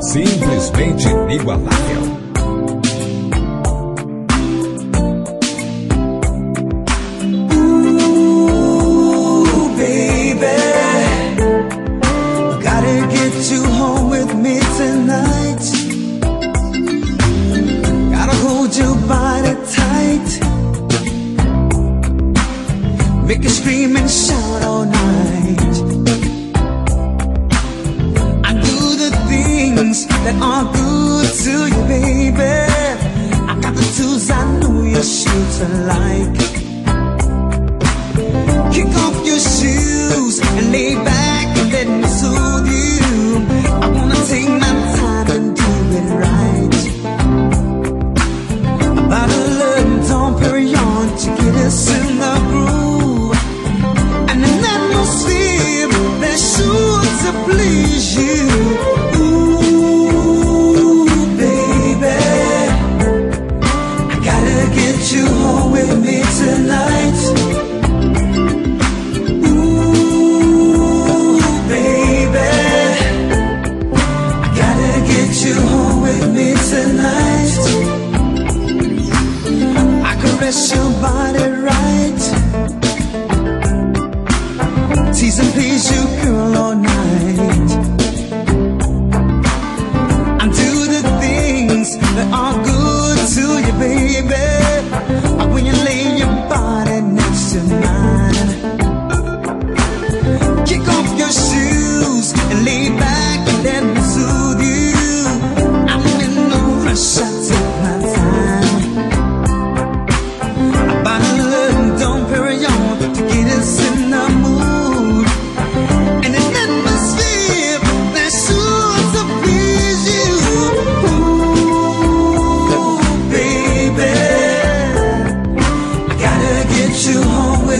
Simplesmente inigualável. make you scream and shout all night. to you, baby. I got the tools I knew your shoes are like.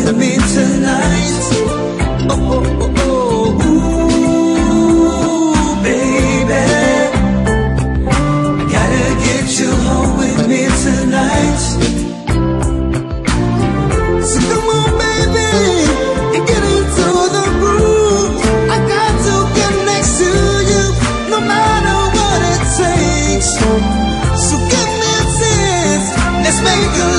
to me tonight. Oh, oh, oh, oh. Baby. I gotta get you home with me tonight. So come on, baby, and get into the. I got to get next to you, no matter what it takes. So give me a chance, let's make a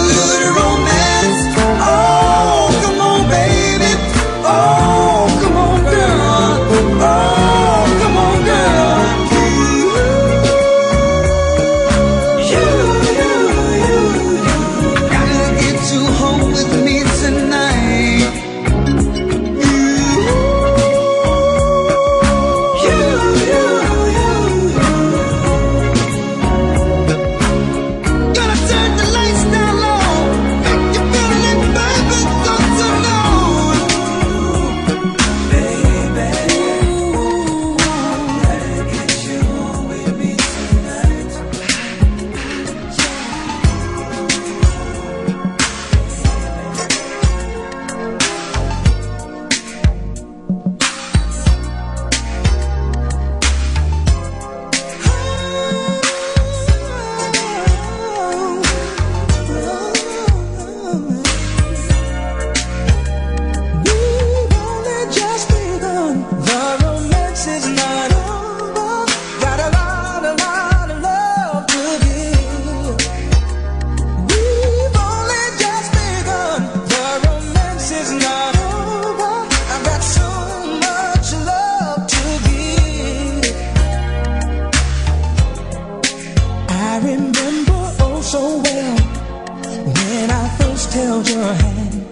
just held your hand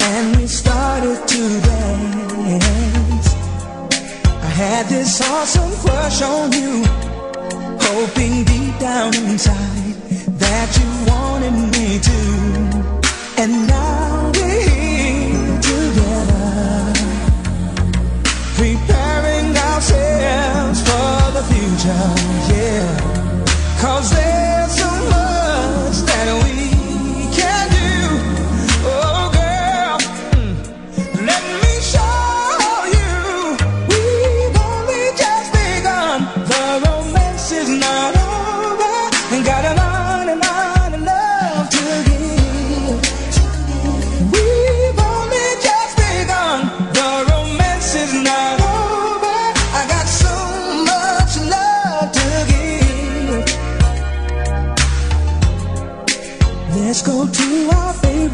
and we started to dance. I had this awesome crush on you, hoping deep down inside that you wanted me to. And now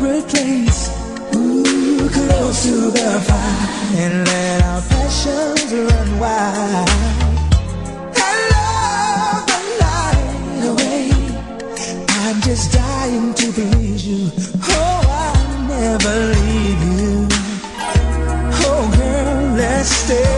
favorite place. Ooh, close to the fire and let our passions run wild. And love the night away. I'm just dying to please you. Oh, I'll never leave you. Oh, girl, let's stay.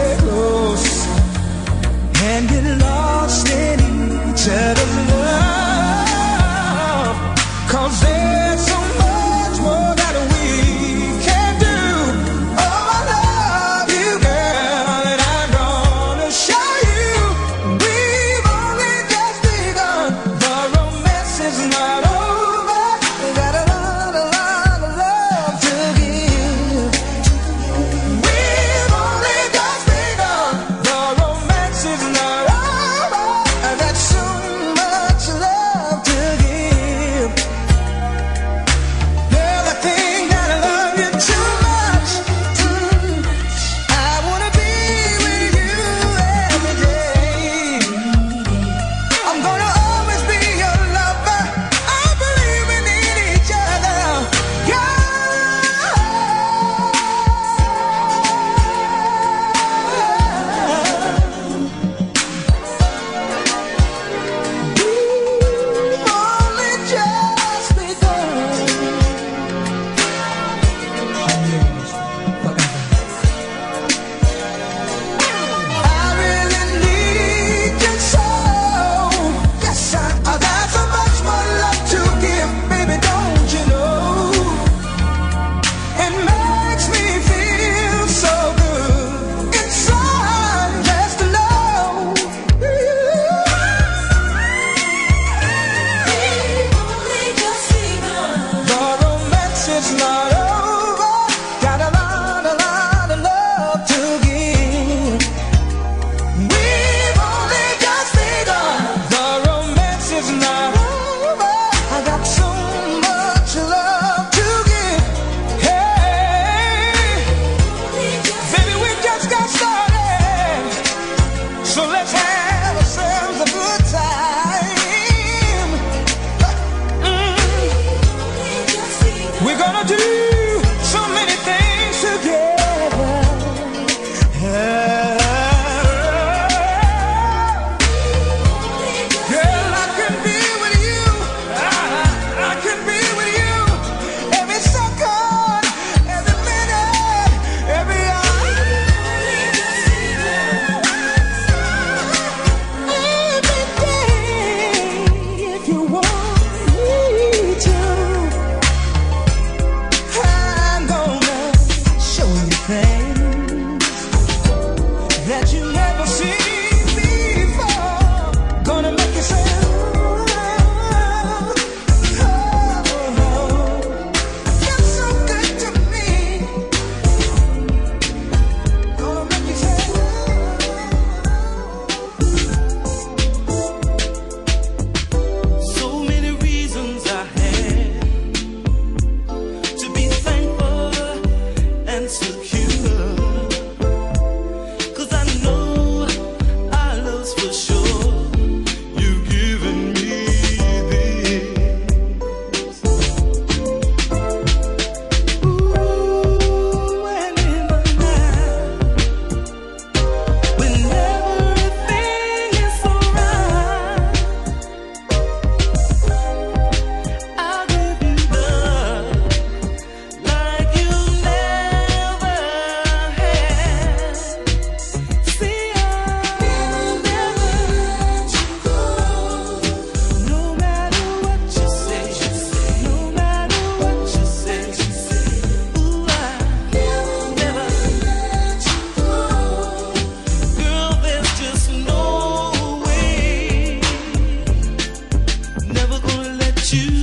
shoes.